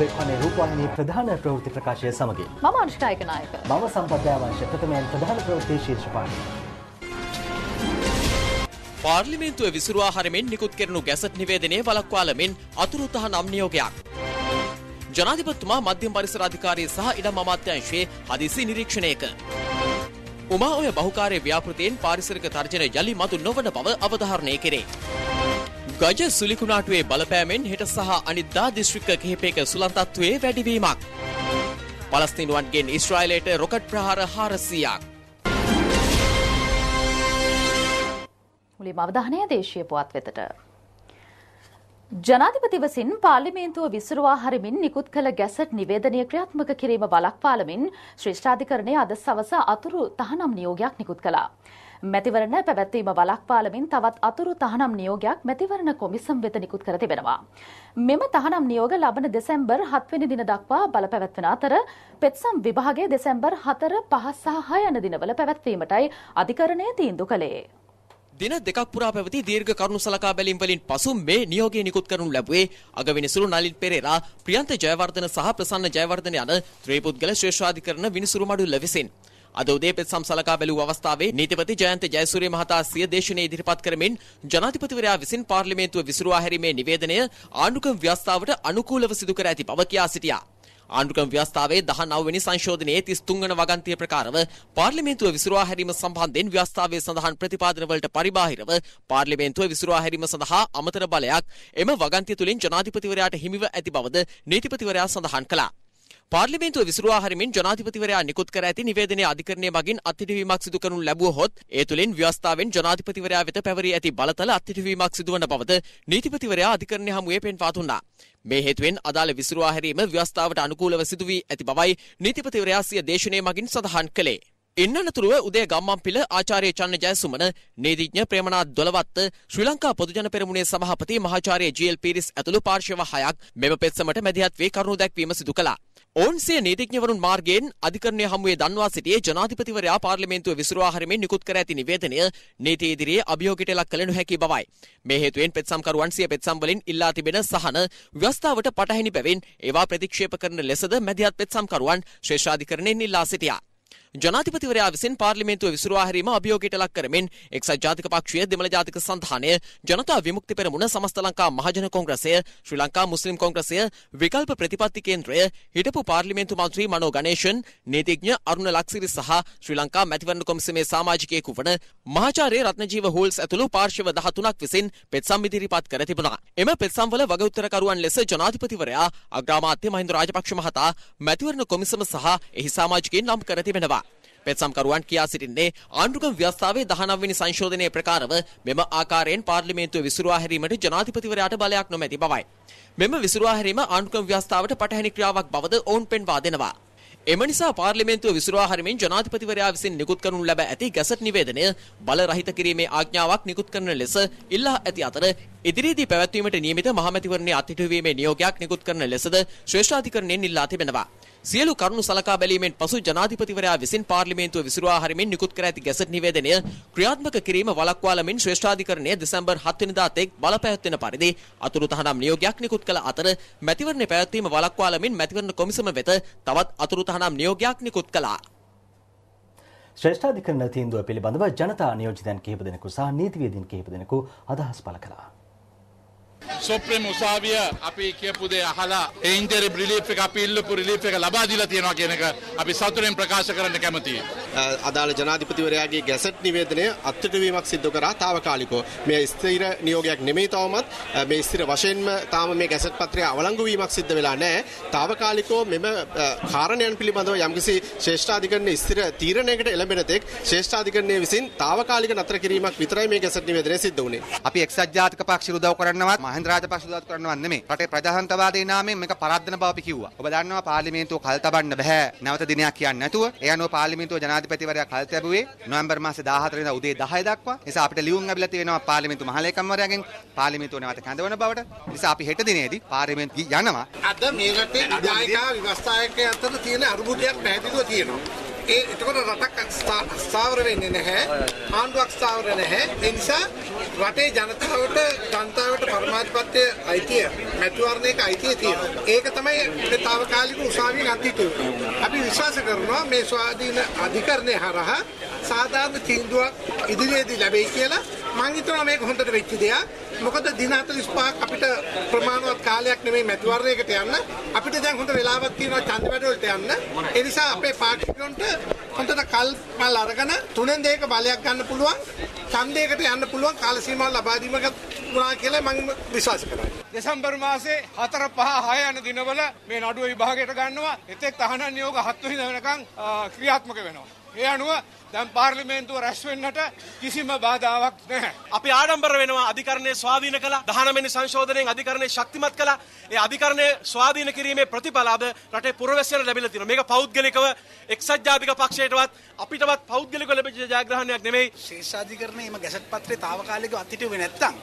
අයිබෝවන් ඔබ කනේ රූපවාහිනී ප්‍රධාන ප්‍රවෘත්ති ප්‍රකාශය සමගින් මම අනුෂ්කායක නායක. මම සම්පද්‍යාවංශ ප්‍රථමයන් ප්‍රධාන ප්‍රවෘත්ති ශීර්ෂපාණි. පාර්ලිමේන්තුව විසුරුවා හරමින් නිකුත් කෙරනු ගැසට් නිවේදනය වලක්වාලමින් අතුරුතහ නම් නියෝගයක්. ජනාධිපතිතුමා මධ්‍යම පරිසර අධිකාරිය සහ ඉඩම් අමාත්‍යංශයේ හදිසි නිරීක්ෂණයක. උමා ඔය බහුකාර්ය ව්‍යාපෘතයෙන් පාරිසරික තර්ජන යළි මතු නොවන බව අවධාරණය කෙරේ. ගජ සුලිකුණාටුවේ බලපෑමෙන් හෙට සහ අනිද්දා දිස්ත්‍රික්ක කිහිපයක සුළන්තත්වයේ වැඩිවීමක්. පලස්තිනුවන්ගෙන් ඉස්්‍රයිලයට රොකට් ප්‍රහාර හාරසියක්. මුලින් අවධානය දේශීය පුවත් වෙතට. ජනාධිපති විසින් පාර්ලිමේන්තුව විසුරුවා හරිමින් නිකුත් කළ ගැසට් නිවේදනය ක්‍රියාත්මක කිරීම වළක්වාලමින් ශ්‍රේෂ්ඨාධිකරණය අද සවස අතුරු තහනම් නියෝගයක් නිකුත් කළා. මැතිවරණ පැවැත්වීම වළක්වාලමින් තවත් අතුරු තහනම් නියෝගයක් මැතිවරණ කොමිසම් වෙත නිකුත් කර තිබෙනවා. මෙම තහනම් නියෝග ලබන දෙසැම්බර් හත්වෙනි දින දක්වා බලපැවැත්වෙන අතර පෙත්සම් විභාගයේ දෙසැම්බර් හතර පහ සහ හය යන දිනවල පැවැත්වීමටයි අධිකරණය තීන්දු කළේ. දින දෙකක් පුරා පැවති දීර්ඝ කරුණු සලකා බැලීම් වලින් පසු මේ නියෝගය නිකුත් කරනු ලැබුවේ අගවිනිසුරු නලින් පෙරේරා ප්‍රියන්ත ජයවර්ධන සහ ප්‍රසන්න ජයවර්ධන යන ත්‍රිපුද්ගල ශ්‍රේෂ්ඨාධිකරණ විනිසුරු මඩුල්ල විසින් අද උදේ පෙත්සම් සලකා බැලූ අවස්ථාවේ නීතිපති ජයන්ත ජයසූරිය මහතා සිය දේශනය ඉදිරිපත් කරමින් ජනාධිපතිවරයා විසින් පාර්ලිමේන්තුව විසිරුවා හැරීමේ නිවේදනය ආණ්ඩුක්‍රම ව්‍යවස්ථාවට අනුකූලව සිදු කර ඇති බව කියා සිටියා. ආණ්ඩුක්‍රම ව්‍යවස්ථාවේ 19 වෙනි සංශෝධනයේ 33 වන වගන්තිය ප්‍රකාරව පාර්ලිමේන්තුව විසිරුවා හැරීම සම්බන්ධයෙන් ව්‍යවස්ථාවේ සඳහන් ප්‍රතිපාදන වලට පරිබාහිරව පාර්ලිමේන්තුව විසිරුවා හැරීම සඳහා අමතර බලයක් එම වගන්තිය තුලින් ජනාධිපතිවරයාට හිමිව ඇති බවද නීතිපතිවරයා සඳහන් කළා. පාර්ලිමේන්තුව විසුරුවා හරිමින් ජනාධිපතිවරයා නිකුත් කර ඇති නිවේදනයේ අධිකරණය මගින් අත්හිටුවීමක් සිදු කරනු ලැබුවහොත් ඒ තුළින් ව්‍යවස්ථාවෙන් ජනාධිපතිවරයා වෙත පැවරී ඇති බලතල අත්හිටුවීමක් සිදුවන බවද නීතිපතිවරයා අධිකරණය හමුවේ පෙන්වා දුන්නා. මේ හේතුවෙන් අදාළ විසුරුවා හැරීම ව්‍යවස්ථාවට අනුකූලව සිදු වී ඇති බවයි නීතිපතිවරයා සිය දේශනය මගින් සඳහන් කළේ. ඉන්නතුරුව උදේ ගම්මන්පිල ආචාර්ය චන්න ජයසුමන නීතිඥ ප්‍රේමනාත් දොළවත්ත ශ්‍රී ලංකා පොදුජන පෙරමුණේ සභාපති මහාචාර්ය ජීල් පීරිස් ඇතුළු පාර්ශව හයක් මෙම පෙත්සමට මැදිහත් වේ කරුණු දැක්වීම සිදු කළා. ඔවුන් සිය නීතිඥවරුන් මාර්ගයෙන් අධිකරණය හමුවේ දන්වා සිටියේ ජනාධිපතිවරයා පාර්ලිමේන්තුව විසිරුවා හරිමින් නිකුත් කර ඇති නිවේදනය නීති ඉදිරියේ අභියෝගයට ලක් කළ නොහැකි බවයි. මේ හේතුවෙන් පෙත්සම්කරුවන් සිය පෙත්සම් වලින් ඉල්ලා තිබෙන සහන ව්‍යවස්ථාවට පටහැනි බැවින් ඒවා ප්‍රතික්ෂේප කරන ලෙසද මැදිහත් පෙත්සම්කරුවන් ශ්‍රේෂ්ඨාධිකරණයෙන් ඉල්ලා සිටියා. ජනාධිපතිවරයා විසින් පාර්ලිමේන්තුව විසුරුවා හැරීම අභියෝගයට ලක් කරමින් එක්සත් ජාතික පක්ෂය දෙමළ ජාතික සන්ධානය ජනතා විමුක්ති පෙරමුණ සමස්ත ලංකා මහජන කොංග්‍රසය ශ්‍රී ලංකා මුස්ලිම් කොංග්‍රසය විකල්ප ප්‍රතිපත්ති කේන්ද්‍රය හිටපු පාර්ලිමේන්තු මන්ත්‍රී මනෝ ගණේෂන් නීතිඥ අරුණ ලක්සිරි සහ ශ්‍රී ලංකා මැතිවරණ කොමිසමේ සමාජිකයෙකු වන මහාචාර්ය රත්නජීව හෝල්ස් ඇතුළු පාර්ශව 13ක් විසින් පෙත්සම් ඉදිරිපත් කර තිබුණා. එම පෙත්සම්වල වගඋත්තරකරුවන් ලෙස ජනාධිපතිවරයා අග්‍රාමාත්‍ය මහින්ද රාජපක්ෂ මහතා මැතිවරණ කොමිසම සහ එහි සමාජිකයින් නම් කර තිබෙනවා. පෙත්සම්කරුවන් කියා සිටින්නේ ආණ්ඩුක්‍රම ව්‍යවස්ථාවේ 19 වෙනි සංශෝධනයේ ප්‍රකාරව මෙම ආකාරයෙන් පාර්ලිමේන්තුව විසිරුවා හැරීමට ජනාධිපතිවරයාට බලයක් නොමැති බවයි. මෙම විසිරුවා හැරීම ආණ්ඩුක්‍රම ව්‍යවස්ථාවට පටහැනි ක්‍රියාවක් බවද ඔවුන් පෙන්වා දෙනවා. එම නිසා පාර්ලිමේන්තුව විසිරුවා හරිමින් ජනාධිපතිවරයා විසින් නිකුත් කරනු ලැබ ඇති ගැසට් නිවේදනය බල රහිත කිරීමේ ආඥාවක් නිකුත් කරන ලෙස ඉල්ලා ඇති අතර ඉදිරියේදී පැවැත්වීමට නියමිත මහමැතිවරණයේ අත්හිටුවීමේ නියෝගයක් නිකුත් කරන ලෙසද ශ්‍රේෂ්ඨාධිකරණයෙන් ඉල්ලා තිබෙනවා. සියලු කරුණු සලකා බැලීමෙන් පසු ජනාධිපතිවරයා විසින් පාර්ලිමේන්තුව විසිරුවා හරිමින් නිකුත් කර ඇති ගැසට් නිවේදනය ක්‍රියාත්මක කිරීම වළක්වාලමින් ශ්‍රේෂ්ඨාධිකරණය දෙසැම්බර් 7 වෙනිදා තෙක් බලපැවැත්වෙන පරිදි අතුරු තහනම් නියෝගයක් නිකුත් කළ අතර මැතිවරණ පැවැත්වීම වළක්වාලමින් මැතිවරණ කොමිසම වෙත තවත් අතුරු තහනම් නියෝගයක් නිකුත් කළා. ශ්‍රේෂ්ඨාධිකරණ තීන්දුව පිළිබඳව ජනතා නියෝජිතයන් කිහිප දෙනෙකු සහ නීතිවේදීන් කිහිප දෙනෙකු අදහස් පළ කළා. සොප්‍රෙම් උසාවිය අපි කියපු දේ අහලා ඒ ඉන්ටරිම් රිලීෆ් එක අපි ඉල්ලපු රිලීෆ් එක ලබා දීලා තියෙනවා කියන එක අපි සතුටෙන් ප්‍රකාශ කරන්න කැමතියි. අදාළ ජනාධිපතිවරයාගේ ගැසට් නිවේදනය අත්විඳීමක් සිදු කරා తాවකාලිකව. මේ ස්ථිර නියෝගයක් නෙමෙයි තවමත් මේ ස්ථිර වශයෙන්ම තාම මේ ගැසට් පත්‍රය අවලංගු වීමක් සිද්ධ වෙලා නැහැ. తాවකාලිකව මෙම කාරණයන් පිළිබඳව යම්කිසි ශ්‍රේෂ්ඨාධිකරණයේ ස්ථිර තීරණයකට එළඹෙන තෙක් ශ්‍රේෂ්ඨාධිකරණයේ විසින් తాවකාලික නතර කිරීමක් විතරයි මේ ගැසට් නිවේදනය සිද්ධ වුණේ. අපි එක්සත් ජාතික පක්ෂ උදව් කරන්නවත් මහින්ද රාජපක්ෂ උදව් කරන්නවත් නෙමෙයි. රටේ ප්‍රජාතන්ත්‍රවාදී නාමයෙන් මේක පරද්දන බව අපි කිව්වා. ඔබ දන්නවා පාර්ලිමේන්තුව කල් තබන්න බෑ. නැවත දිනයක් කියන්නේ නැතුව ඒ අනුව පාර්ලිමේන්තුව ජනාධිපති ජනාධිපතිවරයා කල් තැබුවේ නොවැම්බර් මාසේ 14 වෙනිදා උදේ 10 දක්වා. නිසා අපිට ලියුම් ලැබිලා තියෙනවා පාර්ලිමේන්තු මහලේකම්වරයාගෙන් පාර්ලිමේන්තුව නැවත කැඳවන බවට. නිසා අපි හෙට දිනේදී පාර්ලිමේන්තු යනවා. අද මේ රටේ විධායකා ව්‍යවස්ථායකයන් අතර තියෙන අරුබුදයක් පැහැදිලිව තියෙනවා. ඒ එතකොට රටක් ස්ථා- ස්ථාවර වෙන්නේ නැහැ. ආණ්ඩුවක් ස්ථාවර නැහැ. ඒ නිසා රටේ ජනතාවට ජනතාවට පරමාධිපත්‍ය අයිතිය මැතිවරණයක අයිතිය තියෙනවා. ඒක තමයි මේ తాවකාලික උසාවියෙන් අත්හිටු. අපි විශ්වාස කරනවා මේ ස්වාධීන අධිකරණය හරහා සාධාරණ තීන්දුවක් ඉදිරියේදී ලැබෙයි කියලා මම හිතනවා මේක හොඳට වෙච්ච දෙයක්. මොකද දින 45ක් අපිට ප්‍රමාණවත් කාලයක් නෙමෙයි මැතිවරණයකට යන්න. අපිට දැන් හොඳ වෙලාවක් තියෙනවා ඡන්ද වැඩ වලට යන්න. ඒ නිසා අපේ පාර්ටිකයන්ට හොඳට කල් මල් අරගෙන තුනෙන් දෙක බලයක් ගන්න පුළුවන්. ඡන්දයකට යන්න පුළුවන් කාල සීමාව ලබා දීමකට වුණා කියලා මම විශ්වාස කරනවා. දෙසැම්බර් මාසේ හතර පහ හය යන දිනවල මේ නඩුව විභාගයට ගන්නවා එතෙක් තහනම් නියෝග හත්වෙනි වෙනකන් අ, ක්‍රියාත්මක වෙනවා. ඒ අනුව දැන් පාර්ලිමේන්තුව රැස් වෙන්නට කිසිම බාධාවක් නැහැ. අපි ආඩම්බර වෙනවා අධිකරණය ස්වාධීන කළා 19 වෙනි සංශෝධනයෙන් අධිකරණය ශක්තිමත් කළා ඒ අධිකරණය ස්වාධීන කිරීමේ ප්‍රතිඵල අද රටේ පුරවැසියන්ට ලැබිලා තියෙනවා මේක පෞද්ගලිකව එක්සත් ජාතික පක්ෂයටවත් අපිටවත් පෞද්ගලිකව ලැබිච්ච ජයග්‍රහණයක් නෙමෙයි ශේෂාධිකරණය එම ගැසට් පත්‍රයේ తాවකාලිකව අත්හිටුවේ නැත්තම්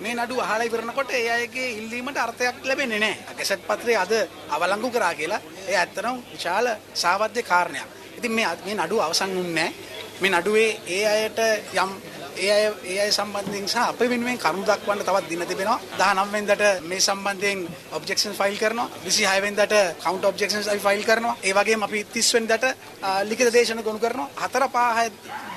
මේ නඩුව අහලා ඉවරනකොට ඒ අයගේ ඉල්ලීමට අර්ථයක් ලැබෙන්නේ නැහැ. ගැසට් පත්‍රයේ අද අවලංගු කරා කියලා ඒ ඇත්තටම විශාල සාවද්‍ය කාරණයක්. ඉතින් මේ මේ නඩුව අවසන් වුන්නේ නැහැ. මේ නඩුවේ ඒ අයට යම් ඒ අය ඒ අය සම්බන්ධයෙන් සහ අප වෙනුවෙන් කරුණු දක්වන්න තවත් දින තිබෙනවා. 19 වෙනිදාට මේ සම්බන්ධයෙන් ඔබ්ජෙක්ෂන්ස් ෆයිල් කරනවා. 26 වෙනිදාට කවුන්ට් ඔබ්ජෙක්ෂන්ස් අපි ෆයිල් කරනවා. ඒ වගේම අපි 30 වෙනිදාට අ, ලිඛිත දේශන ගොනු කරනවා. හතර පහ හය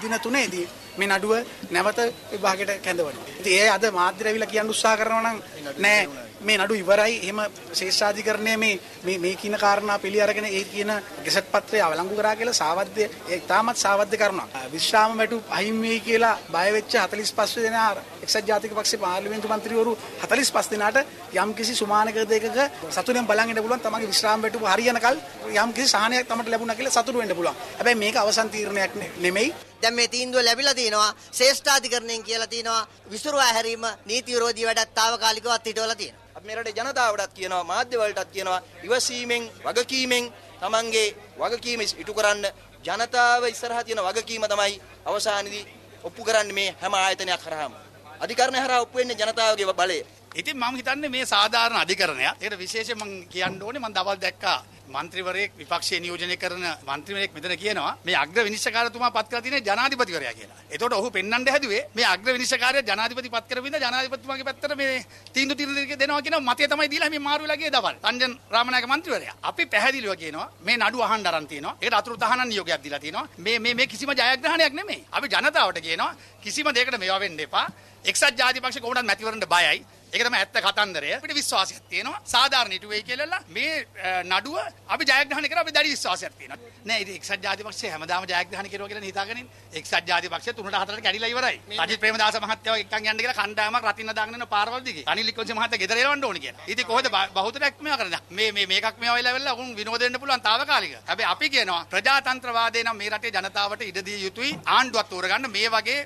දින තුනේදී මේ නඩුව නැවත විභාගයට කැඳවනවා. ඉතින් ඒ අද මාධ්‍ය රැවිලා කියන්න උත්සාහ කරනවා නම් නෑ. මේ නඩු ඉවරයි. එහෙම ශේෂාධිකරණය මේ මේ මේ කියන කාරණා පිළි අරගෙන ඒ කියන ගෙසට් පත්‍රය අවලංගු කරා කියලා සාවද්‍ය ඒ තාමත් සාවද්‍ය කරනවා. විශ්‍රාම වැටු අහිමි වෙයි කියලා බය වෙච්ච 45 දෙනා එක්සත් ජාතික පක්ෂේ පාර්ලිමේන්තු මන්ත්‍රීවරු 45 දෙනාට යම් කිසි සුමානක දෙකක සතුටෙන් බලන් ඉන්න පුළුවන් තමන්ගේ විශ්‍රාම වැටු හරියනකල් යම් කිසි සහනයක් තමට ලැබුණා කියලා සතුටු වෙන්න පුළුවන්. හැබැයි මේක අවසන් තීරණයක් නෙමෙයි. දැන් මේ තීන්දුව ලැබිලා තිනවා ශ්‍රේෂ්ඨාධිකරණයෙන් කියලා තිනවා විසුරුවා හැරීම නීති විරෝධී වැඩත් తాවකාලිකව අත්හිටවලා තියෙනවා. අපි මේ රටේ ජනතාවටත් කියනවා මාධ්‍ය වලටත් කියනවා ඉවසීමෙන් වගකීමෙන් තමන්ගේ වගකීම ඉටු කරන්න ජනතාව ඉස්සරහා තියෙන වගකීම තමයි අවසානයේදී ඔප්පු කරන්නේ මේ හැම ආයතනයක් හරහාම. අධිකරණය හරහා ඔප්පු වෙන්නේ ජනතාවගේ බලය. ඉතින් මම හිතන්නේ මේ සාධාරණ අධිකරණයක්. ඒකට විශේෂයෙන් මම කියන්න ඕනේ මම දවල් දැක්කා මන්ත්‍රීවරයෙක් විපක්ෂයේ නියෝජනය කරන මන්ත්‍රීවරයෙක් මෙතන කියනවා මේ අග්‍ර විනිශ්චයකාරතුමා පත් කරලා තියෙන්නේ ජනාධිපතිවරයා කියලා. එතකොට ඔහු පෙන්වන්න හැදුවේ මේ අග්‍ර විනිශ්චයකාරයා ජනාධිපති පත් කරපින්ද ජනාධිපතිතුමාගේ පැත්තට මේ තීන්දුව තීරණ දෙනවා කියන මතය තමයි දීලා මේ මාරු වෙලා ගියේ දවල්. රංජන් රාමනායක මන්ත්‍රීවරයා. අපි පැහැදිලිව කියනවා මේ නඩුව අහන්න අරන් තියෙනවා. ඒකට අතුරු තහනම් නියෝගයක් දීලා තියෙනවා. මේ මේ මේ කිසිම ජයග්‍රහණයක් නෙමෙයි. අපි ජනතාවට කියනවා කිසිම දෙයකට මේවා වෙන්න එපා. එක්සත් ජාතික පක්ෂ කොහොමද මැතිවරණට බයයි. ඒක තමයි ඇත්ත කතන්දරය. අපිට විශ්වාසයක් තියෙනවා. සාධාරණ ඉටු වෙයි කියලා මේ නඩුව අපි ජයග්‍රහණය කරා අපි දැඩි විශ්වාසයක් තියෙනවා. නෑ ඉතින් එක්සත් ජාතික පක්ෂය හැමදාම ජයග්‍රහණය කරුවා කියලා හිතාගෙන ඉන්නේ. එක්සත් ජාතික පක්ෂය 3ට 4ට කැඩිලා ඉවරයි. රජිත් ප්‍රේමදාස මහත්තයාව එක්කන් යන්න කියලා කණ්ඩායමක් රතින්න දාගෙන යන පාරවල් දිගේ. රනිල් වික්‍රමසිංහ මහත්තයා ගෙදර එවන්න ඕනේ කියලා. ඉතින් කොහොමද බහුතරයක් මේවා කරන්නේ? මේ මේ මේකක් මේවා වෙලා වෙලා උන් විනෝද වෙන්න පුළුවන් తాවකාලික. හැබැයි අපි කියනවා ප්‍රජාතන්ත්‍රවාදේ නම් මේ රටේ ජනතාවට ඉඩ දිය යුතුයි ආණ්ඩුවක් තෝරගන්න මේ වගේ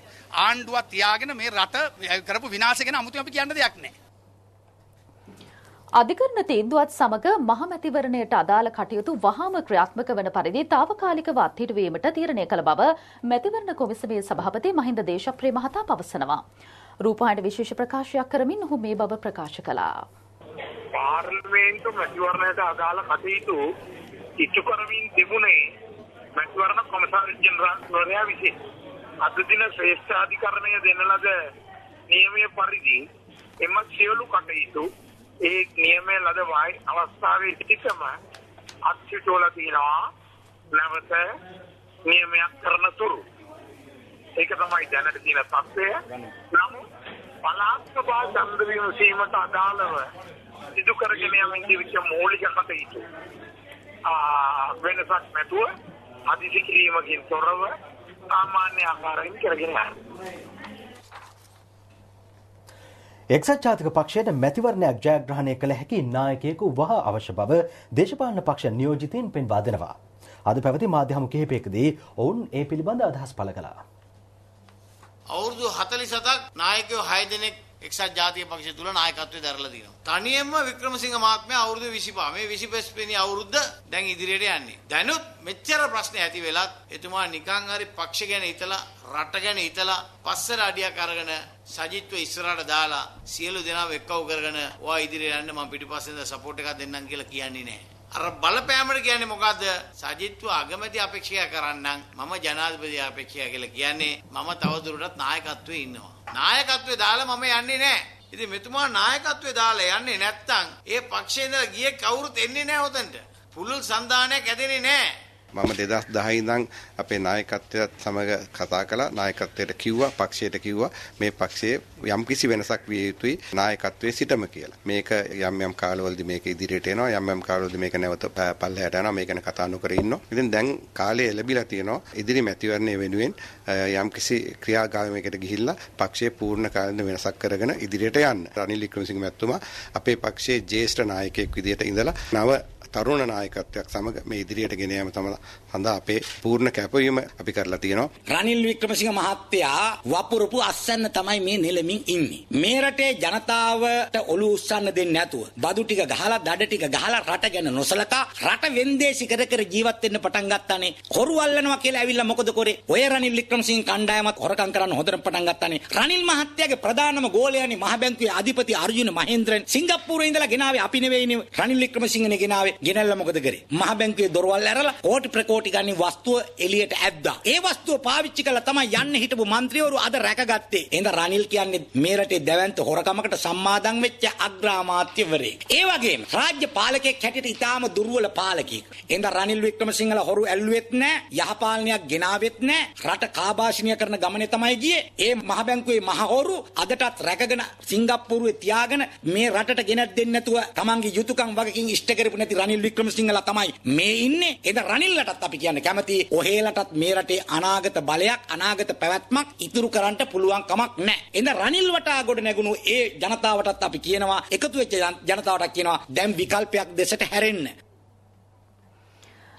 ආණ්ඩුවක් තියාගෙන මේ රට කරපු විනාශය ගැන අමුතුවෙන් අපි කියන්න දෙයක් නැහැ. අධිකරණ තීන්දුවත් සමග මහමැතිවරණයට අදාළ කටයුතු වහාම ක්‍රියාත්මක වන පරිදි తాවකාලිකව අත්හිටුවීමට තීරණය කළ බව මැතිවරණ කොමිසමේ සභාපති මහින්ද දේශප්‍රිය මහතා පවසනවා. රූපවාහිනී විශේෂ ප්‍රකාශයක් කරමින් ඔහු මේ බව ප්‍රකාශ කළා. පාර්ලිමේන්තු මැතිවරණයට අදාළ කටයුතු ඉටු කරමින් තිබුණේ මැතිවරණ කොමසාරිස් ජෙනරාල්වරයා විසින්. අද දින ශ්‍රේෂ්ඨාධිකරණය දෙන ලද නියමයේ පරිදි එම සියලු කටයුතු ඒ නියමයේ ලද වායි අවස්ථාවේ සිටම අත්හිටුවලා තියෙනවා නැවත නියමයක් කරන තුරු. ඒක තමයි දැනට තියෙන තත්ත්වය. නමුත් පළාත් සභා ඡන්ද විමසීමට අදාළව සිදු කරගෙන යමින් තිබිච්ච මූලික කටයුතු ආ වෙනසක් නැතුව අධිසි කිරීමකින් තොරව සාමාන්‍ය ආකාරයෙන් කරගෙන යනවා. එක්සත් ජාතික පක්ෂයට මැතිවරණයක් ජයග්‍රහණය කළ හැකි නායකයෙකු වහ අවශ්‍ය බව දේශපාලන පක්ෂ නියෝජිතයින් පෙන්වා දෙනවා. අද පැවති මාධ්‍ය හමු කිහිපයකදී ඔවුන් ඒ පිළිබඳ අදහස් පළ කළා. අවුරුදු 47ක් නායකයෝ 6 දෙනෙක් එක්සත් ජාතික පක්ෂය තුල නායකත්වයේ දරලා දිනවා. තනියෙන්ම වික්‍රමසිංහ මහත්මයා අවුරුදු 25 මේ 25 වෙනි අවුරුද්ද දැන් ඉදිරියට යන්නේ. දැනුත් මෙච්චර ප්‍රශ්න ඇති වෙලත් එතුමා නිකන් හරි පක්ෂ ගැන හිතලා රට ගැන හිතලා පස්සට අඩියක් අරගෙන සජිත්ව ඉස්සරහට දාලා සියලු දෙනාව එක්කව කරගෙන ඔයා ඉදිරියට යන්න මම පිටිපස්සෙන් සපෝට් එකක් දෙන්නම් කියලා කියන්නේ නැහැ. අර බලපෑමට කියන්නේ මොකද්ද? සජිත්ව අගමැති අපේක්ෂා කරන්නම් මම ජනාධිපති අපේක්ෂා කියලා කියන්නේ මම තවදුරටත් නායකත්වයේ ඉන්නවා. නායකත්වයේ දාලා මම යන්නේ නැහැ. ඉතින් මෙතුමා නායකත්වයේ දාලා යන්නේ නැත්තම් ඒ පක්ෂේ ඉඳලා ගියේ කවුරුත් එන්නේ නැහැ උතන්ට. පුළුල් සන්දානයක් ඇදෙන්නේ නැහැ. මම දෙදස් දහයිදං අපේ නායකත්වයත් සමඟ කතා කලා නායකත්වයට කිව්වා පක්ෂයට කිව්වා මේ පක්ෂයේ යම් කිසි වෙනසක් විය යුතුයි නායකත්වයේ සිටම කියලා. මේක යම් යම් කාලවලදී මේක ඉදිරියට එනවා යම් යම් කාලවලදී මේක නැවත පල්ලෙහාට යනවා මේක ගැන කතා නොකර ඉන්නවා. ඉතින් දැන් කාලය ලැබිලා තියෙනවා ඉදිරි මැතිවරණය වෙනුවෙන් යම් කිසි ක්‍රියාගාමයකට ගිහිල්ලා පක්ෂයේ පූර්ණ කාලින වෙනසක් කරගෙන ඉදිරියට යන්න. රනිල් වික්‍රමසිංහ මැතිතුමා අපේ පක්ෂයේ ජ්‍යෙෂ්ඨ නායකයෙක් විදිහට ඉඳලා නව තරුණ නායකත්වයක් සමග මේ ඉදිරියට ගෙන යාම තමයි සඳහා අපේ පූර්ණ කැපවීම අපි කරලා තියෙනවා. රනිල් වික්‍රමසිංහ මහත්තයා වපුරපු අස්සන්න තමයි මේ නෙලමින් ඉන්නේ. මේ රටේ ජනතාවට ඔලු උස්සන්න දෙන්නේ නැතුව බදු ටික ගහලා දඩ ටික ගහලා රට ගැන නොසලකා රට වෙන්දේසි කර කර ජීවත් වෙන්න පටන් ගත්තානේ. කොරු අල්ලනවා කියලා ඇවිල්ලා මොකද කරේ? ඔය රනිල් වික්‍රමසිංහ කණ්ඩායමත් හොරකම් කරන්න හොඳට පටන් ගත්තානේ. රනිල් මහත්තයාගේ ප්‍රධානම ගෝලයානේ මහ බැංකුවේ අධිපති අර්ජුන මහේන්ද්‍රන් සිංගප්පූරුවේ ඉඳලා ගෙනාවේ අපි නෙවෙයිනේ රනිල් වික්‍රමසිංහනේ ගෙනාවේ. ස්වභාවය ගෙනල්ලා මොකද කරේ? මහ බැංකුවේ දොරවල් ඇරලා කෝටි ප්‍රකෝටි ගණන් වස්තුව එළියට ඇද්දා. ඒ වස්තුව පාවිච්චි කළා තමයි යන්න හිටපු മന്ത്രിවරු අද රැකගත්තේ. එහෙනම් රනිල් කියන්නේ මේ රටේ දැවැන්ත හොරකමකට සම්මාදම් වෙච්ච අග්‍රාමාත්‍යවරයෙක්. ඒ වගේම රාජ්‍ය පාලකයෙක් හැටියට ඉතාම දුර්වල පාලකයෙක්. එහෙනම් රනිල් වික්‍රමසිංහල හොරු ඇල්ලුවෙත් නැහැ, යහපාලනයක් ගෙනාවෙත් නැහැ. රට කාබාෂණීය කරන ගමනේ තමයි ගියේ. ඒ මහ බැංකුවේ මහ හොරු අදටත් රැකගෙන සිංගප්පූරුවේ තියාගෙන මේ රටට ගෙනත් දෙන්නේ නැතුව තමන්ගේ යුතුයකම් වගකීම් ඉෂ්ට කරපු නැති රනිල් වික්‍රමසිංහලා තමයි මේ ඉන්නේ. එහෙනම් රනිල්ලටත් අපි කියන්නේ කැමති ඔහේලටත් මේ රටේ අනාගත බලයක් අනාගත පැවැත්මක් ඉතුරු කරන්න පුළුවන් කමක් නැහැ. එහෙනම් රනිල් වටා ගොඩ නැගුණු ඒ ජනතාවටත් අපි කියනවා එකතු වෙච්ච ජනතාවට කියනවා දැන් විකල්පයක් දෙසට හැරෙන්න.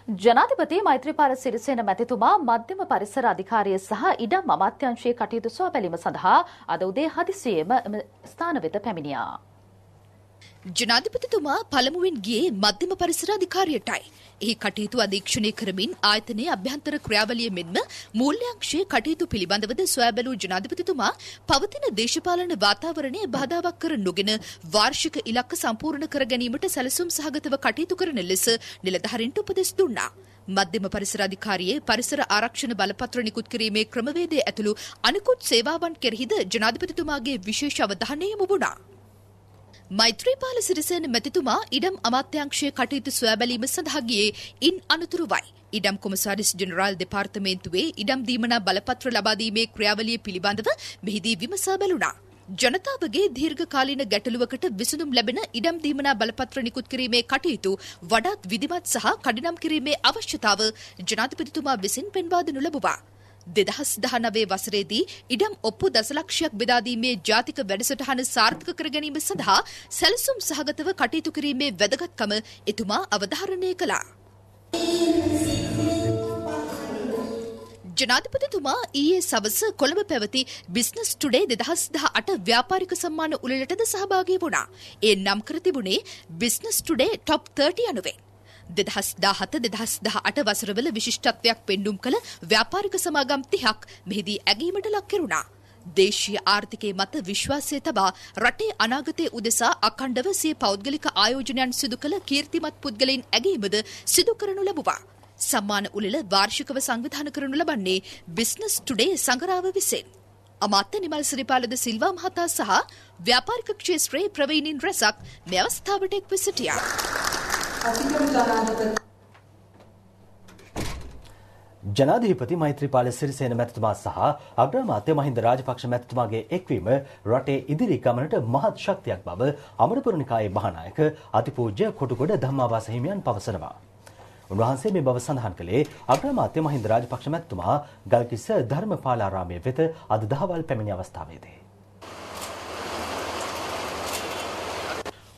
ජනාධිපති මෛත්‍රීපාල සිරිසේන මැතිතුමා මධ්‍යම පරිසර අධිකාරිය සහ ඉඩම් අමාත්‍යංශයේ කටයුතු සොයා බැලීම සඳහා අද උදේ හදිසියේම ස්ථාන වෙත පැමිණියා. ජනාධිපතිතුමා පළමුවෙන් ගියේ මධ්‍යම පරිසර අධිකාරියටයි. එහි කටයුතු අධීක්ෂණය කරමින් ආයතනයේ අභ්‍යන්තර ක්‍රියාවලිය මෙන්ම මූල්‍යාංශයේ කටයුතු පිළිබඳවද සොයා බැලූ ජනාධිපතිතුමා පවතින දේශපාලන වාතාවරණය බාධාවක් කර නොගෙන වාර්ෂික ඉලක්ක සම්පූර්ණ කර ගැනීමට සැලසුම් සහගතව කටයුතු කරන ලෙස නිලධාරීන්ට උපදෙස් දුන්නා. මධ්‍යම පරිසර අධිකාරියේ පරිසර ආරක්ෂණ බලපත්‍ර නිකුත් කිරීමේ ක්‍රමවේදය ඇතුළු අනිකුත් සේවාවන් කෙරෙහිද ජනාධිපතිතුමාගේ විශේෂ අවධානය යොමු වුණා. මෛත්‍රීපාල සිරිසේන මැතිතුමා ඉඩම් අමාත්‍යංශයේ කටයුතු සොයා බැලීම සඳහා ගියේ ඉන් අනතුරුවයි. ඉඩම් කොමසාරිස් ජෙනරාල් දෙපාර්තමේන්තුවේ ඉඩම් දීමනා බලපත්‍ර ලබා දීමේ ක්‍රියාවලිය පිළිබඳව මෙහිදී විමසා බැලුණා. ජනතාවගේ දීර්ඝකාලීන ගැටලුවකට විසඳුම් ලැබෙන ඉඩම් දීමනා බලපත්‍ර නිකුත් කිරීමේ කටයුතු වඩාත් විධිමත් සහ කඩිනම් කිරීමේ අවශ්‍යතාව ජනාධිපතිතුමා විසින් පෙන්වා දෙනු ලැබුවා. දෙදහස් දහනවේ වසරේදී ඉඩම් ඔප්පු දසලක්ෂයක් බෙදාදීමේ ජාතික වැඩසටහන සාර්ථක කර ගැනීම සඳහා සැලසුම් සහගතව කටයුතු කිරීමේ වැදගත්කම එතුමා අවධාරණය කළා. ජනාධිපතිතුමා ඊයේ සවස කොළඹ පැවති බිස්නස් ටුඩේ දෙදහස් දහ අට ව්‍යාපාරික සම්මාන උළෙලටද සහභාගී වුණා. ඒ නම් කර තිබුණේ බිස්නස් ටුඩේ ටොප් 30 යනුවෙන්. දෙදහස් දාහත දෙදහස් දහ අට වසරවල විශිෂ්ටත්වයක් පෙන්ඩුම් කළ ව්‍යාපාරික සමාගම් තිහක් මෙහිදී ඇගීමට ලක් කෙරුණා. දේශීය ආර්ථිකයේ මත විශ්වාසය තබා රටේ අනාගතය උදෙසා අකණ්ඩව සිය පෞද්ගලික ආයෝජනයන් සිදු කළ කීර්තිමත් පුද්ගලයින් ඇගීමද සිදු කරනු ලැබුවා. සම්මාන උළෙල වාර්ෂිකව සංවිධාන කරනු ලබන්නේ බිස්නස් ටුඩේ සංගරාව විසින්. අමාත්‍ය නිමල් සිරිපාලද සිල්වා මහතා සහ ව්‍යාපාරික ක්ෂේත්‍රයේ ප්‍රවීණින් රැසක් මේ අවස්ථාවට එක්ව සිටියා. ජනාධීපති මෛත්‍රීපාල සිරිසේන මැතිතුමා සහ අග්‍රාමාත්‍ය මහින්ද රාජපක්ෂ මැතිතුමාගේ එක්වීම රටේ ඉදිරි ගමනට මහත් ශක්තියක් බව අමරපුර නිකායේ මහානායක අතිපූජ්‍ය කොටුගොඩ ධම්මාවාස හිමියන් පවසනවා. උන්වහන්සේ මේ බව සඳහන් කළේ අග්‍රාමාත්‍ය මහින්ද රාජපක්ෂ මැතිතුමා ගල්කිස්ස ධර්මපාලාරාමයේ වෙත අද දහවල් පැමිණි අවස්ථාවේදී.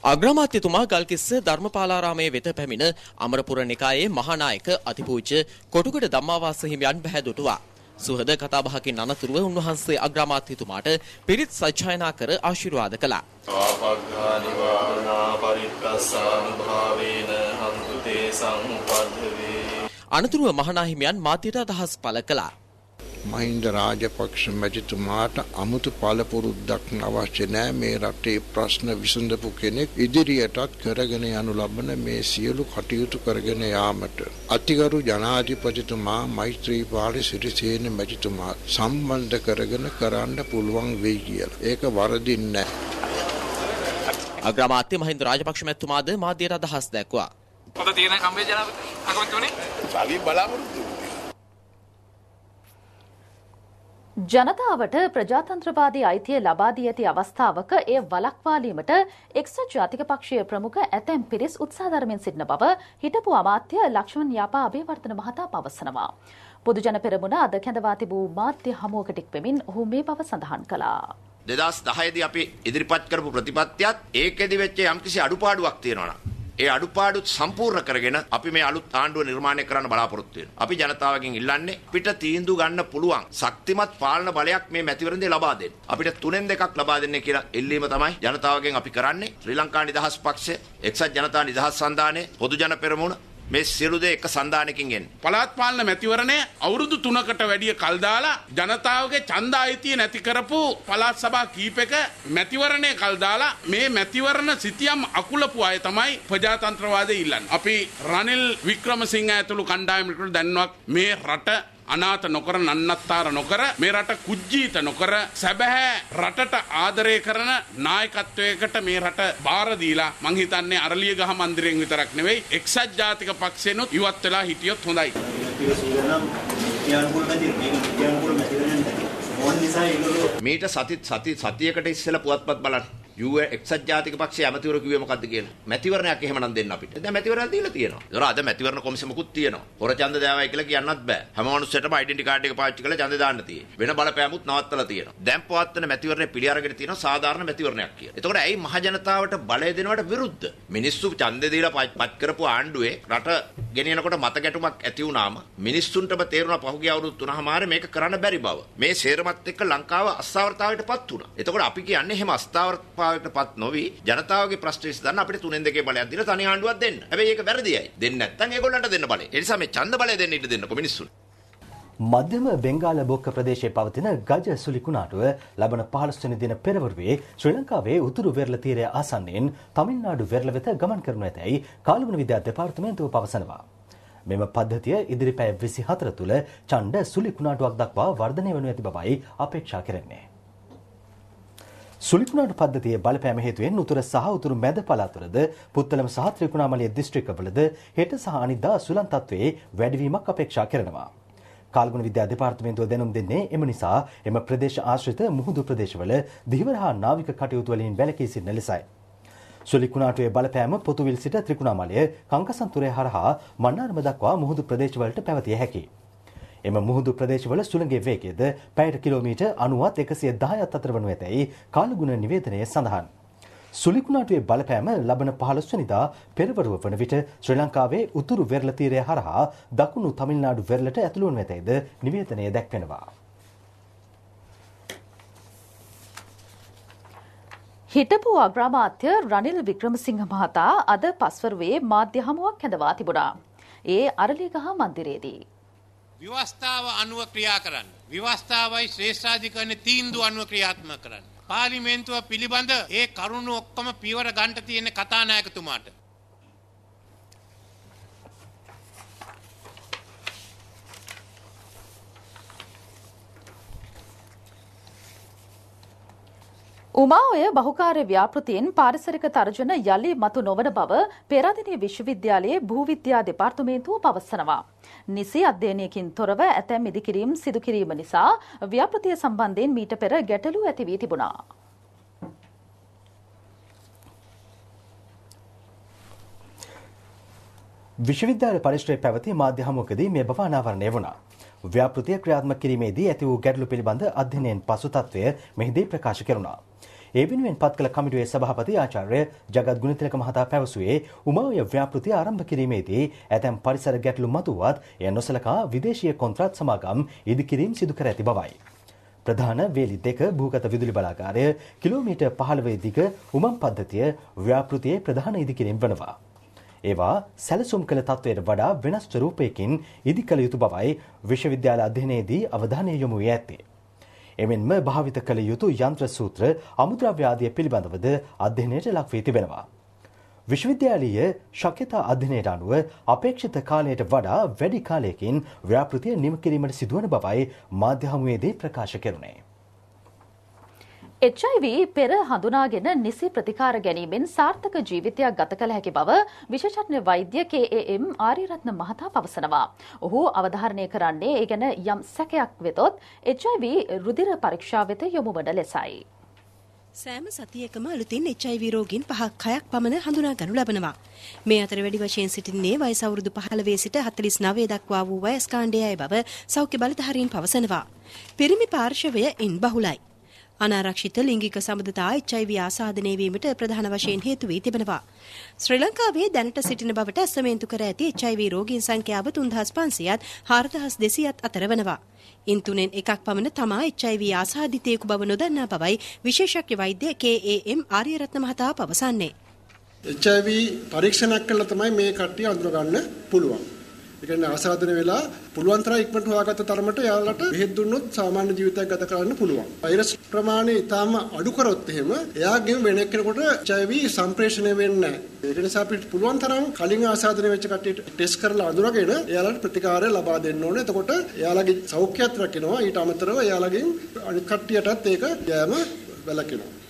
අග්‍රාමාත්‍යතුමා ගල්කිස්ස ධර්මපාලාරාමයේ වෙත පැමිණ අමරපුර නිකායේ මහානායක අතිපූජ්‍ය කොටුගොඩ ධම්මාවාස හිමියන් බැහැදුටුවා. සුහද කතාබහකින් අනතුරුව උන්වහන්සේ අග්‍රාමාත්‍යතුමාට පිරිත් සජ්ජායනා කර ආශිර්වාද කළා. අනතුරුව මහානාහිමියන් මාධ්‍යට අදහස් පළ කළා. මහින්ද රාජපක්ෂ මැතිතුමාට අමුතු පළපුරුද්දක් අවශ්‍ය නෑ මේ රටේ ප්‍රශ්න විසඳපු කෙනෙක් ඉදිරියටත් කරගෙන යනු ලබන මේ සියලු කටයුතු කරගෙන යාමට අතිගරු ජනාධිපතිතුමා මෛත්‍රීපාල සිරිසේන මැතිතුමා සම්බන්ධ කරගෙන කරන්න පුළුවන් වෙයි කියලා. ඒක වරදින්නේ නෑ. අග්‍රාමාත්‍ය මහින්ද රාජපක්ෂ මැතිතුමාද මාධ්‍යයට අදහස් දැක්වා. පොත තියෙන කම්බේ ජනාධිපති අගමැතිතුමනි අපි බලාපොරොත්තු ජනතාවට ප්‍රජාතන්ත්‍රවාදී අයිතිය ලබා දී ඇති අවස්ථාවක එය වළක්වාලීමට එක්සත් ජාතික පක්ෂයේ ප්‍රමුඛ ඇතැම් පිරිස් උත්සාහ දරමින් සිටින බව හිටපු අමාත්‍ය ලක්ෂ්මන් යාපා අබේවර්ධන මහතා පවසනවා. පොදුජන පෙරමුණ අද කැඳවා තිබූ මාධ්‍ය හමුවකට එක්වෙමින් ඔහු මේ බව සඳහන් කළා. දෙදස් දහයේදී අපි ඉදිරිපත් කරපු ප්‍රතිපත්තියත් ඒකෙදි වෙච්ච යම්කිසි අඩුපාඩුවක් තියෙනවා නම් ඒ අඩුපාඩු සම්පූර්ණ කරගෙන අපි මේ අලුත් ආණ්ඩුව නිර්මාණය කරන්න බලාපොරොත්තු වෙනවා. අපි ජනතාවගෙන් ඉල්ලන්නේ පිට තීන්දුව ගන්න පුළුවන් ශක්තිමත් පාලන බලයක් මේ මැතිවරණයේ ලබා දෙන්න. අපිට තුනෙන් දෙකක් ලබා දෙන්න කියලා ඉල්ලීම තමයි ජනතාවගෙන් අපි කරන්නේ. ශ්‍රී ලංකා නිදහස් පක්ෂය, එක්සත් ජනතා නිදහස් සන්ධානය, පොදු ජන පෙරමුණ මේ සියලු දේ එක සන්ධානකින් එන්නේ. පළාත් පාලන මැතිවරණය අවුරුදු 3කට වැඩිය කල් දාලා ජනතාවගේ ඡන්ද අයිතිය නැති කරපු පළාත් සභා කීපයක මැතිවරණය කල් දාලා මේ මැතිවරණ සිතියම් අකුලපු අය තමයි ප්‍රජාතන්ත්‍රවාදය ඉල්ලන්නේ. අපි රනිල් වික්‍රමසිංහ ඇතුළු කණ්ඩායමකට දැන්වක් මේ රට අනාත නොකර නන්නත්තාර නොකර මේ රට කුජ්ජීත නොකර සැබෑ රටට ආදරය කරන නායකත්වයකට මේ රට බාර දීලා මං හිතන්නේ අරලිය ගහ මන්දිරයෙන් විතරක් නෙවෙයි එක්සත් ජාතික පක්ෂේනොත් ඉවත් වෙලා හිටියොත් හොඳයි. මීට සති සති සතියකට ඉස්සෙල්ලා පුවත්පත් බලන්න. යුව එක්සත් ජාතික පක්ෂයේ ඇමතිවරු කිව්වේ මොකද්ද කියලා. මැතිවරණයක් එහෙමනම් දෙන්න අපිට. දැන් මැතිවරණ දීලා තියෙනවා. ඒතර අද මැතිවරණ කොමිසමකුත් තියෙනවා. හොර ඡන්ද දාවයි කියලා කියන්නත් බෑ. හැම මිනිස්සෙටම ඩෙන්ටි කාඩ් එක පාවිච්චි කරලා ඡන්ද දාන්න තියෙන්නේ. වෙන බලපෑමුත් නවත්තලා තියෙනවා. දැන් පවත්වන මැතිවරණය පිළි අරගෙන තියෙනවා සාධාරණ මැතිවරණයක් කියලා. එතකොට ඇයි මහ ජනතාවට බලය දෙනවට විරුද්ධ? මිනිස්සු ඡන්ද දීලා පත් කරපු ආණ්ඩුවේ රට ගෙනියනකොට මත ගැටුමක් ඇති වුණාම මිනිස්සුන්ටම තේරුණා පහුගිය අවුරුදු තුනමාරේ මේක කරන්න බැරි බව. මේ සේරමත් එක්ක ලංකාව අස්ථාවරතාවයටපත් වුණා. එතකොට අපි කියන්නේ එහෙම අස්ථාවරතාවයටපත් නොවි ජනතාවගේ ප්‍රශ්න විසඳන්න අපිට තුනෙන් දෙකේ බලයක් දීලා තනි ආණ්ඩුවක් දෙන්න. හැබැයි ඒක වැරදියයි. දෙන්නේ නැත්නම් ඒගොල්ලන්ට දෙන්න බලය. ඒ නිසා මේ ඡන්ද බලය දෙන්න ඉඩ දෙන්නකො මිනිස්සුන්ට. මධ්‍යම බෙංගාල බොක්ක ප්‍රදේශයේ පවතින ගජ සුලිකුණාටුව ලබන 15 වෙනි දින පෙරවරුවේ ශ්‍රී ලංකාවේ උතුරු වෙරළ තීරය ආසන්නයෙන් තමිල්නාඩු වෙරළ වෙත ගමන් කරනු ඇතැයි කාලුවන විද්‍යා දෙපාර්තමේන්තුව පවසනවා. මෙම පද්ධතිය ඉදිරි පැය 24 තුළ ඡණ්ඩ සුලිකුණාටුවක් දක්වා වර්ධනය වනු ඇති බවයි අපේක්ෂා කෙරෙන්නේ. සුලිකුණාටු පද්ධතියේ බලපෑම හේතුවෙන් උතුර සහ උතුරු මැද පළාත්වලද පුත්තලම සහ ත්‍රිකුණාමලය දිස්ත්‍රික්කවලද හෙට සහ අනිද්දා සුළං තත්ත්වයේ වැඩිවීමක් අපේක්ෂා කරනවා. කාල්ගුණ විද්‍යා දෙපාර්තමේන්තුව දැනුම් දෙන්නේ එම නිසා එම ප්‍රදේශ ආශ්‍රිත මුහුදු ප්‍රදේශවල දිවර හා නාවික කටයුතු වලින් වැළකී සිටින ලෙසයි. සුලිකුණාටුවේ බලපෑම පොතුවිල් සිට ත්‍රිකුණාමලය කංකසන්තුරය හරහා මන්නාරම දක්වා මුහුදු ප්‍රදේශවලට පැවතිය හැකියි. එම මුහුදු ප්‍රදේශවල සුළඟේ වේගයද පැයට කිලෝමීටර් 90ත් 110ත් අතර වනු ඇතැයි කාලගුණ නිවේදනයේ සඳහන්. සුලිකුණාටුවේ බලපෑම ලබන 15 වෙනිදා පෙරවරුව වන විට ශ්‍රී ලංකාවේ උතුරු වෙරළ තීරය හරහා දකුණු තමිල්නාඩු වෙරළට ඇතුළු වනු ඇතැයිද නිවේදනයේ දැක්වෙනවා. හිටපු අග්‍රාමාත්‍ය රනිල් වික්‍රමසිංහ මහතා අද පස්වරුවේ මාධ්‍ය හමුවක් හැඳවා තිබුණා. ඒ අරලියගහ මන්දිරයේදී. ව්‍යවස්ථාව අනුව ක්‍රියා කරන්න. ව්‍යවස්ථාවයි ශ්‍රේෂ්ඨාධිකරණ තීන්දුව අනුව ක්‍රියාත්මක කරන්න. පාර්ලිමේන්තුව පිළිබඳ ඒ කරුණු ඔක්කොම පියවර ගන්නට තියෙන කතානායකතුමාට. උමාඔය බහුකාර්ය ව්‍යාපෘතියෙන් පාරිසරික තර්ජන යළි මතු නොවන බව පෙරදිනේ විශ්වවිද්‍යාලයේ භූවිද්‍යා දෙපාර්තමේන්තුව පවසනවා. නිසි අධ්‍යයනයකින් තොරව ඇතැම් ඉදිකිරීම් සිදු කිරීම නිසා ව්‍යාපෘතිය සම්බන්ධයෙන් මීට පෙර ගැටලු ඇති වී තිබුණා. විශ්වවිද්‍යාල පරිශ්‍රයේ පැවති මාධ්‍ය හමුවකදී මේ බව අනාවරණය වුණා. ව්‍යාපෘතිය ක්‍රියාත්මක කිරීමේදී ඇති වූ ගැටලු පිළිබඳ අධ්‍යයනයෙන් පසු තත්ත්වය මෙහිදී ප්‍රකාශ කෙරුණා. ඒ වෙනුවෙන් පත් කළ කමිටුවේ සභාපති ආචාර්ය ජගත් ගුණතිලක මහතා පැවසුවේ උමාවය ව්‍යාපෘතිය ආරම්භ කිරීමේදී ඇතැම් පරිසර ගැටලු මතුවත් එය නොසලකා විදේශීය කොන්ත්‍රාත් සමාගම් ඉදිකිරීම් සිදු කර ඇති බවයි. ප්‍රධාන වේලි දෙක භූගත විදුලි බලාගාරය කිලෝමීටර් 15 දිග උමම් පද්ධතිය ව්‍යාපෘතියේ ප්‍රධාන ඉදිකිරීම් වනවා. ඒවා සැලසුම් කළ තත්ත්වයට වඩා වෙනස් ස්වරූපයකින් ඉදිකළ යුතු බවයි විශ්වවිද්‍යාල අධ්‍යයනයේදී අවධානය යොමු වී ඇත්තේ. එමෙන්ම භාවිත කළ යුතු යන්ත්‍ර සූත්‍ර අමුද්‍රව්‍ය ආදිය පිළිබඳවද අධ්‍යයනයට ලක් වී තිබෙනවා. විශ්වවිද්‍යාලීය ශක්‍යතා අධ්‍යයනයට අනුව අපේක්ෂිත කාලයට වඩා වැඩි කාලයකින් ව්‍යාපෘතිය නිම කිරීමට සිදුවන බවයි මාධ්‍ය හමුවේදී ප්‍රකාශ කෙරුණේ. HIV පෙර හඳුනාගෙන නිසි ප්‍රතිකාර ගැනීමෙන් සාර්ථක ජීවිතයක් ගත කළ හැකි බව විශේෂඥ වෛද්‍ය KAM ආරියරත්න මහතා පවසනවා. ඔහු අවධාරණය කරන්නේ ඒ ගැන යම් සැකයක් වෙතොත් HIV රුධිර පරීක්ෂා වෙත යොමු වන ලෙසයි. සෑම සතියකම අලුතින් HIV රෝගීන් පහක් හයක් පමණ හඳුනා ගනු ලබනවා. මේ අතර වැඩි වශයෙන් සිටින්නේ වයස අවුරුදු 15 සිට 49 දක්වා වූ වයස් කාණ්ඩයයි බව සෞඛ්‍ය බලධාරීන් පවසනවා. පිරිමි පාර්ශවය ඉන් බහුලයි. අනාරක්ෂිත ලිංගික සබඳතා HIV ආසාදනය වීමට ප්‍රධාන වශයෙන් හේතු වී තිබෙනවා. ශ්‍රී ලංකාවේ දැනට සිටින බවට ඇසමේන්තු කර ඇති HIV රෝගීන් සංඛ්‍යාව 3500ත් 4200ත් අතර වනවා. ඉන් තුනෙන් එකක් පමණ තමා HIV ආසාදිතයෙකු බව නොදන්නා බවයි විශේෂඥ වෛද්‍ය KAM ආර්යරත්න මහතා පවසන්නේ. HIV පරීක්ෂණයක් කළා තමයි මේ කට්ටිය අඳුරගන්න පුළුවන්. ඒ කියන්නේ ආසාදනය වෙලා පුළුවන් තරම් ඉක්මනට හොයාගත්ත තරමට එයාලට බෙහෙත් දුන්නොත් සාමාන්‍ය ජීවිතයක් ගත කරන්න පුළුවන්. වෛරස් ප්‍රමාණය ඊටාම අඩු කරොත් එහෙම එයාගෙන් වෙන එක්කෙනෙකුට HIV සම්ප්‍රේෂණය වෙන්නේ නැහැ. ඒ නිසා අපිට පුළුවන් තරම් කලින් ආසාදනය වෙච්ච කට්ටියට ටෙස්ට් කරලා අඳුරගෙන එයාලට ප්‍රතිකාරය ලබා දෙන්න ඕනේ. එතකොට එයාලගේ සෞඛ්‍යයත් රැකෙනවා. ඊට අමතරව එයාලගෙන් අනිත් කට්ටියටත් ඒක යෑම වැළකෙනවා.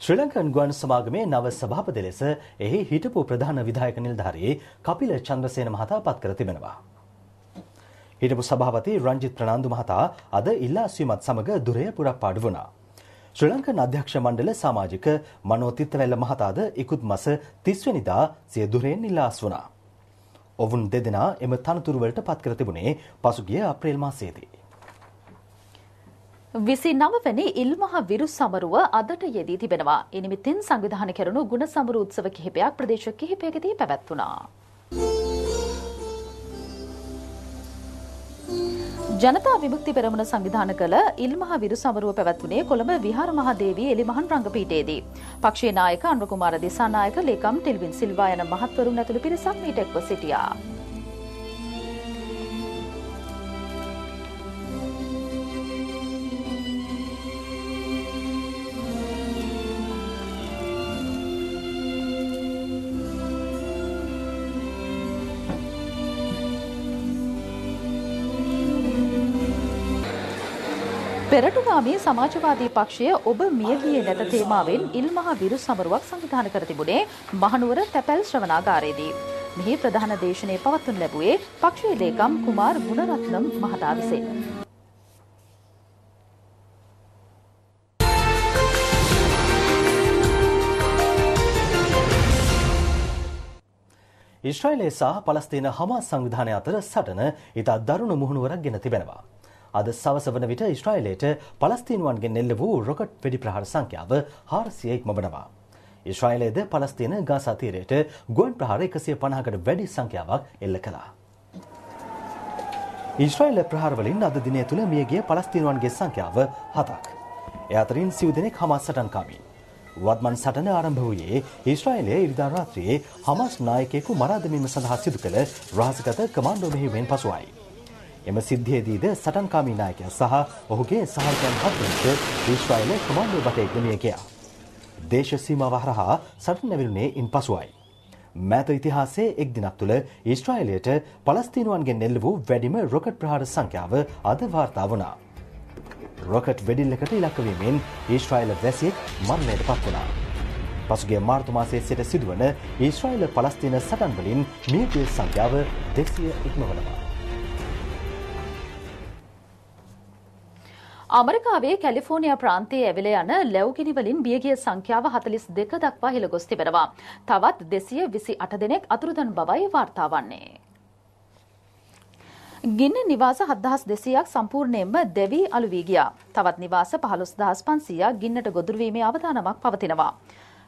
ශ්‍රී ලංකන් ගුවන් සමාගමේ නව සභාපති ලෙස එහි හිටපු ප්‍රධාන විධායක නිලධාරී කපිල චන්ද්‍රසේන මහතා පත් කර තිබෙනවා. හිටපු සභාපති රංජිත් ප්‍රනාන්දු මහතා අද ඉල්ලාස්වීමත් සමග දුරය පුරප්පාඩු වුණා. ශ්‍රී ලංකන් අධ්‍යක්ෂ මණ්ඩල සමාජික මනෝ තිත්තවැල්ල මහතාද ඉකුත් මස 30 වෙනිදා සිය දුරෙන් ඉල්ලාස් වුණා. ඔවුන් දෙදෙනා එම තනතුරු වලට පත් කර තිබුණේ පසුගිය අප්‍රේල් මාසයේදී. විසි නවවැනි ඉල්මහ විරුස් සමරුව අදට යෙදී තිබෙනවා. එනිමිතින් සංවිධාන කෙරුණු ගුණ සමරු උත්සව කිහිපයක් ප්‍රදේශ කිහිපයකදී පැවැත්වුණා. ජනතා විමුක්ති පෙරමුණ සංවිධාන කළ ඉල්මහ විරු සමරුව පැවැත්වුණේ කොළඹ විහාර මහදේවී එලිමහන් රංගපීඨයේදී. පක්ෂයේ නායක අනුරකුමාර දිසානායක ලේකම් ටෙල්වින් සිල්වා යන මහත්වරුන් ඇතුළු පිරිසක් මීට එක්ව සිටියා. පෙරටුගාමී සමාජවාදී පක්ෂය ඔබ මියගියේ නැත තේමාවෙන් ඉල්මහ විරු සමරුවක් සංවිධාන කර තිබුණේ මහනුවර තැපැල් ශ්‍රවණාගාරයේදී. මෙහි ප්‍රධාන දේශනය පවත්වනු ලැබුවේ පක්ෂයේ ලේකම් කුමාර් ගුණරත්නම් මහතා විසින්. ඊශ්‍රායලය සහ පලස්තීන හමාස් සංවිධානය අතර සටන ඉතා දරුණු මුහුණුවරක් ගෙන තිබෙනවා. අද සවස වන විට ඊශ්‍රායලයට පලස්තීනුවන්ගෙන් එල්ල වූ රොකට් වෙඩි ප්‍රහාර සංඛ්‍යාව 400 ඉක්මවනවා. ඊශ්‍රායලයේද පලස්තීන ගාසා තීරයට ගුවන් ප්‍රහාර 150කට වැඩි සංඛ්‍යාවක් එල්ල කළා. ඊශ්‍රායල ප්‍රහාර වලින් අද දිනය තුල මියගිය පලස්තීනුවන්ගේ සංඛ්‍යාව 7ක්. ඒ අතරින් සිව් දෙනෙක් හමාස් සටන්කාමීන්. වත්මන් සටන ආරම්භ වූයේ ඊශ්‍රායලයේ ඉරිදා රාත්‍රියේ හමාස් නායකයෙකු මරා දැමීම සඳහා සිදු කළ රහසගත කමාන්ඩෝ මෙහෙයුමෙන් පසුවයි. එම සිද්ධියේදීද සටන්කාමී 나යකයා සහ ඔහුගේ සහායකයන් හත්වෙනිට ඊශ්‍රායල කමාන්ඩෝ බටේ ගමිය ගියා. දේශ සීමාව හරහා සටන් නැවිලුනේ ඉන් පසුවයි. මෑත ඉතිහාසයේ එක් දිනක් තුළ ඊශ්‍රායලයට පලස්තීනුවන්ගෙන් එල්ල වූ වැඩිම රොකට් ප්‍රහාර සංඛ්‍යාව අද වාර්තා වුණා. රොකට් වෙඩිල්ලකට ඉලක්කවීමෙන් ඊශ්‍රායල වැසියෙක් මරණයට පත් වුණා. පසුගිය මාර්තු මාසයේ සිට සිදුවන ඊශ්‍රායල පලස්තීන සටන්වලින් මියගිය සංඛ්‍යාව 200 ඉක්මවනවා. අමරිකාවේ කැලිෆෝනියා ප්‍රාන්තයේ ඇවිල යන ලැව්ගිනි වලින් බියගිය සංඛ්‍යාව 42 දක්වා හෙළ ගොස් තිබෙනවා. තවත් 228 දෙනෙක් අතුරුදන් බවයි වාර්තා වන්නේ. ගින්න නිවාස 7200ක් සම්පූර්ණයෙන්ම දෙවි අලු වී ගියා. තවත් නිවාස 15500ක් ගින්නට ගොදුරු වීමේ අවදානමක් පවතිනවා.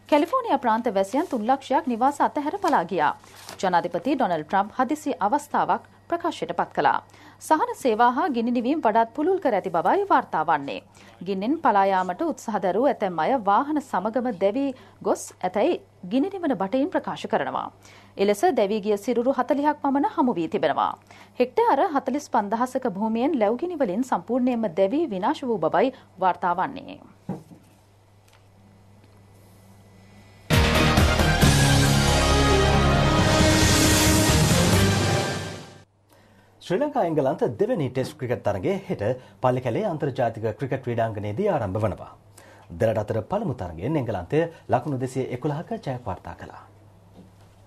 කැලිෆෝනියා ප්‍රාන්ත වැසියන් 3 ලක්ෂයක් නිවාස අතහැර පලා ගියා. ජනාධිපති ඩොනල්ඩ් ට්‍රම්ප් හදිසි අවස්ථාවක් ප්‍රකාශයට පත් කළා. සහන සේවා හා ගිනි නිවීම වඩාත් පුළුල් කර ඇති බවයි වාර්තා වන්නේ. ගින්නෙන් පලා යාමට උත්සාහ දරූ ඇතැම් අය වාහන සමගම දැවී ගොස් ඇතැයි ගිනි නිවන බටයින් ප්‍රකාශ කරනවා. එලෙස දැවී ගිය සිරුරු 40ක් පමණ හමු වී තිබෙනවා. හෙක්ටයාර 45000ක භූමියෙන් ලැබුගිනි වලින් සම්පූර්ණයෙන්ම දැවී විනාශ වූ බවයි වාර්තා වන්නේ. ශ්‍රී ලංකා එංගලන්ත දෙවැනි ටෙස්ට් ක්‍රිකට් තරගයේ හෙට පල්ලිකැලේ අන්තර්ජාතික ක්‍රිකට් ක්‍රීඩාංගණයේදී ආරම්භ වනවා. දෙරට අතර පළමු තරගයෙන් එංගලන්තය ලකුණු 211ක ජයක් වාර්තා කළා.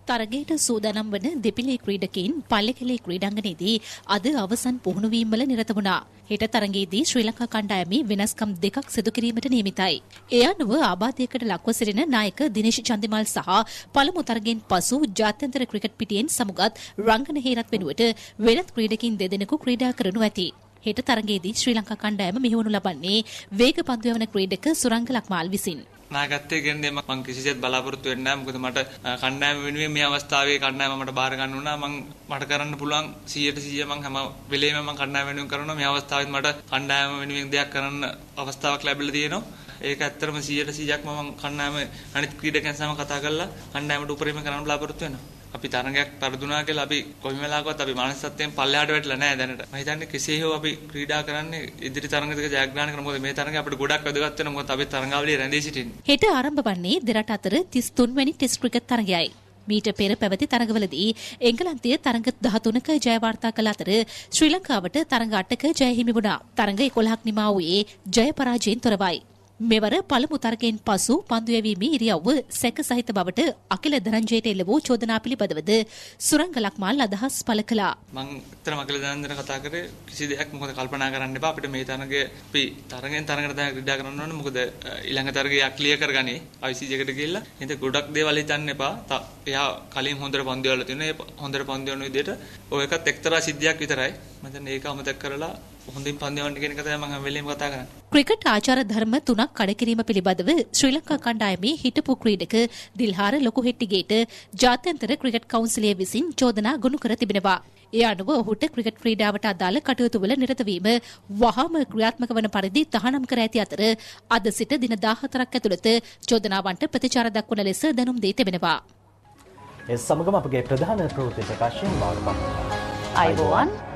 තරගයට සූදානම් වන දෙපිලේ ක්‍රීඩකයින් පල්ලෙකලේ ක්‍රීඩාංගණයේදී අද අවසන් පුහුණුවීම්වල නිරත වුණා. හෙට තරගයේදී ශ්‍රී ලංකා කණ්ඩායමේ වෙනස්කම් දෙකක් සිදු කිරීමට නියමිතයි. ඒ අනුව ආබාධයකට ලක්ව සිටින නායක දිනේශ් චන්දිමල් සහ පළමු තරගෙන් පසු ජාත්‍යන්තර ක්‍රිකට් පිටියෙන් සමුගත් රංගන හේරත් වෙනුවට වෙනත් ක්‍රීඩකින් දෙදෙනෙකු ක්‍රීඩා කරනු ඇති. හෙට තරගයේදී ශ්‍රී ලංකා කණ්ඩායම මෙහෙවනු ලබන්නේ වේග පන්දු යවන ක්‍රීඩක සුරංග ලක්මාල් විසින්. නායකත්වයේ ගෙන්නේ මම කිසිසේත් බලාපොරොත්තු වෙන්නේ නැහැ. මොකද මට කණ්ඩායම වෙනුවෙන් මේ අවස්ථාවේ කණ්ඩායම මට බාර ගන්න උනා මම මට කරන්න පුළුවන් 100ට 100 මම හැම වෙලේම මම කණ්ඩායම වෙනුවෙන් කරනවා. මේ අවස්ථාවෙත් මට කණ්ඩායම වෙනුවෙන් දෙයක් කරන්න අවස්ථාවක් ලැබිලා තියෙනවා. ඒක ඇත්තටම 100ට 100ක්ම මම කණ්ඩායම අනිත් ක්‍රීඩකයන් සමග කතා කරලා කණ්ඩායමට උපරිම කරන්න බලාපොරොත්තු වෙනවා. අපි තරගයක් පරදුනා කියලා අපි කොයි වෙලාවකවත් අපි මානසිකත්වයෙන් පල්ලෙහාට වැටලා නැහැ දැනට. මම හිතන්නේ කෙසේ හෝ අපි ක්‍රීඩා කරන්නේ ඉදිරි තරඟ දෙක ජයග්‍රහණය කරන මොකද මේ තරඟය අපිට ගොඩක් වැදගත් වෙනවා මොකද අපි තරඟාවලියේ රැඳී සිටින්නේ. හෙට ආරම්භ වන්නේ දෙරට අතර 33 වැනි ටෙස්ට් ක්‍රිකට් තරගයයි. මීට පෙර පැවති තරඟවලදී එංගලන්තය තරඟ 13ක ජය වාර්තා කළ අතර ශ්‍රී ලංකාවට තරඟ 8ක ජය හිමි වුණා. තරඟ 11ක් නිමා වූයේ ජය පරාජයෙන් තොරවයි. මෙවර පළමු තරගයෙන් පසු පන්දු යැවීමේ ඉරියව්ව සැක සහිත බවට අකිල දරංජයට එල්ල වූ චෝදනා පිළිබඳවද සුරංග ලක්මාල් අදහස් පළ කළා. මං ඇත්තටම අකිල දරංජන කතා කරේ කිසි දෙයක් මොකද කල්පනා කරන්න එපා අපිට මේ තරගය අපි තරගෙන් තරගට තමයි ක්‍රීඩා කරන්න ඕනේ මොකද ඊළඟ තරගය ක්ලියර් කරගන්නේ ICC එකට ගිහිල්ලා ඉතින් ගොඩක් දේවල් හිතන්න එපා. එයා කලින් හොඳට පන්දු වල තියෙනවා ඒ හොඳට පන්දු වන විදිහට ඔය එකත් එක්තරා සිද්ධියක් විතරයි. මම ඒක අමතක කරලා හොඳින් පන්දිවන්න කියන තමයි මම වෙලේම කතා කරන්නේ. ක්‍රිකට් ආචාර ධර්ම තුනක් කඩකිරීම පිළිබඳව ශ්‍රී ලංකා කණ්ඩායමේ හිටපු ක්‍රීඩක දිල්හාර ලොකුහෙට්ටිගේට ජාත්‍යන්තර ක්‍රිකට් කවුන්සිලය විසින් චෝදනා ගොනු කර තිබෙනවා. ඒ අනුව ඔහුට ක්‍රිකට් ක්‍රීඩාවට අදාළ කටයුතු වල නිරත වීම වහාම ක්‍රියාත්මක වන පරිදි තහනම් කර ඇති අතර අද සිට දින 14ක් ඇතුළත චෝදනාවන්ට ප්‍රතිචාර දක්වන ලෙස දැනුම් දී තිබෙනවා. ඒ සමගම අපගේ ප්‍රධාන ප්‍රවෘත්ති ප්‍රකාශයෙන් වාර්තා. අයිබෝවන්